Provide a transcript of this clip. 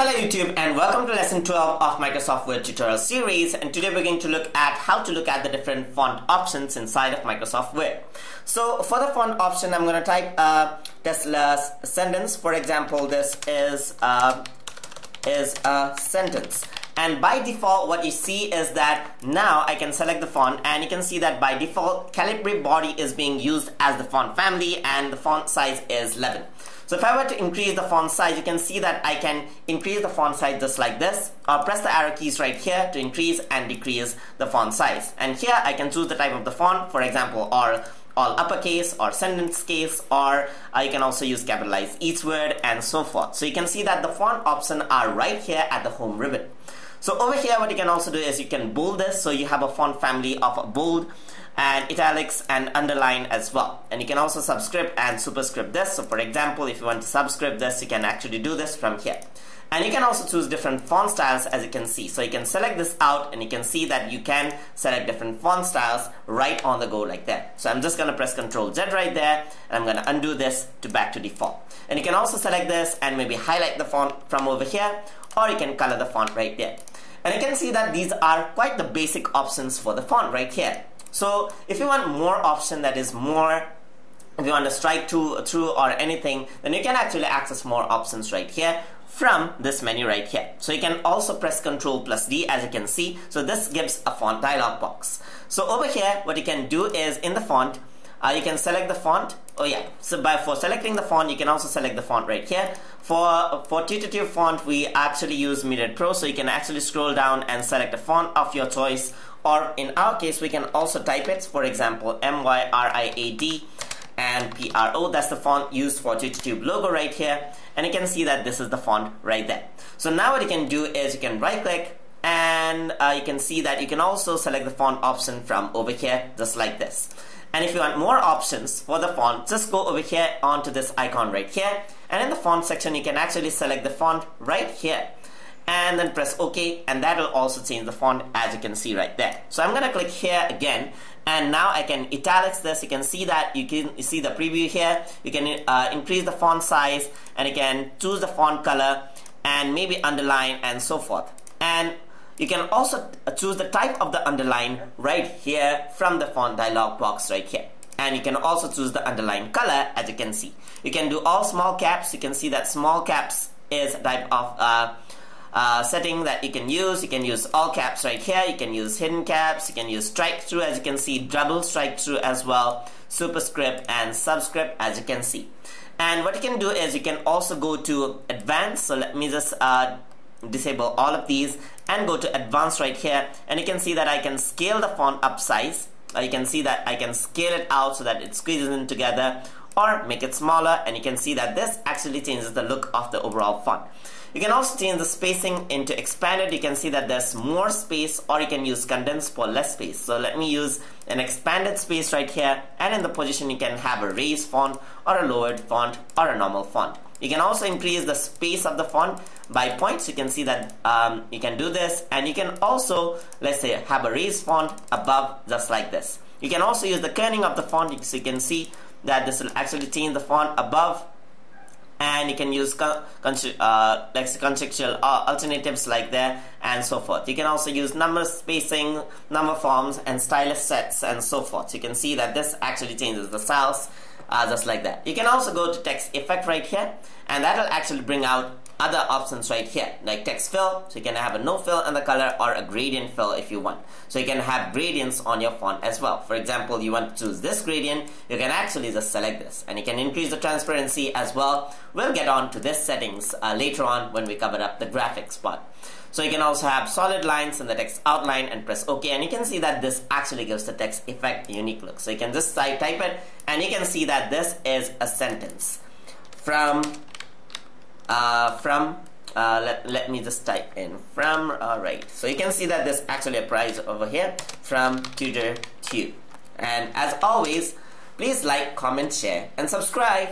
Hello YouTube and welcome to lesson 12 of Microsoft Word tutorial series and today we're going to look at how to look at the different font options inside of Microsoft Word. So for the font option I'm going to type uh, a Tesla sentence for example this is a, is a sentence and by default what you see is that now I can select the font and you can see that by default Calibri body is being used as the font family and the font size is 11. So if I were to increase the font size, you can see that I can increase the font size just like this, or press the arrow keys right here to increase and decrease the font size. And here I can choose the type of the font, for example, or all uppercase or sentence case or uh, you can also use capitalize each word and so forth. So you can see that the font options are right here at the home ribbon. So over here what you can also do is you can bold this so you have a font family of bold and italics and underline as well and you can also subscript and superscript this so for example if you want to subscript this you can actually do this from here and you can also choose different font styles as you can see so you can select this out and you can see that you can select different font styles right on the go like that so I'm just gonna press ctrl Z right there and I'm gonna undo this to back to default and you can also select this and maybe highlight the font from over here or you can color the font right there and you can see that these are quite the basic options for the font right here so if you want more option that is more if you want to strike to, through or anything, then you can actually access more options right here from this menu right here. So you can also press Ctrl plus D as you can see. So this gives a font dialog box. So over here, what you can do is in the font, uh, you can select the font oh yeah so by for selecting the font you can also select the font right here for for tutor font we actually use Myriad Pro so you can actually scroll down and select a font of your choice or in our case we can also type it for example M-Y-R-I-A-D and P-R-O that's the font used for TutorTube logo right here. And you can see that this is the font right there. So now what you can do is you can right click and uh, you can see that you can also select the font option from over here just like this. And if you want more options for the font just go over here onto this icon right here. And in the font section you can actually select the font right here and then press OK and that will also change the font as you can see right there. So I'm gonna click here again and now I can italics this. You can see that. You can see the preview here. You can uh, increase the font size and you can choose the font color and maybe underline and so forth. And you can also choose the type of the underline right here from the font dialog box right here. And you can also choose the underline color as you can see. You can do all small caps. You can see that small caps is type of uh, uh, setting that you can use. You can use all caps right here. You can use hidden caps. You can use strike through as you can see, double strike through as well, superscript and subscript as you can see. And what you can do is you can also go to advanced. So let me just uh, disable all of these and go to advanced right here. And you can see that I can scale the font up size. Uh, you can see that I can scale it out so that it squeezes in together or make it smaller and you can see that this actually changes the look of the overall font. You can also change the spacing into expanded. You can see that there's more space or you can use condensed for less space. So let me use an expanded space right here and in the position you can have a raised font or a lowered font or a normal font. You can also increase the space of the font by points. You can see that um, you can do this and you can also, let's say, have a raised font above just like this. You can also use the kerning of the font so you can see that this will actually change the font above and you can use con uh, contextual uh, alternatives like that and so forth. You can also use number spacing, number forms, and stylistic sets and so forth. You can see that this actually changes the styles uh, just like that. You can also go to text effect right here and that will actually bring out other options right here like text fill. So you can have a no fill in the color or a gradient fill if you want. So you can have gradients on your font as well. For example you want to choose this gradient you can actually just select this. And you can increase the transparency as well. We'll get on to this settings uh, later on when we cover up the graphics part. So you can also have solid lines in the text outline and press OK. And you can see that this actually gives the text effect a unique look. So you can just type it and you can see that this is a sentence from uh, from uh, let, let me just type in from alright so you can see that there's actually a price over here from tutor tube and as always please like comment share and subscribe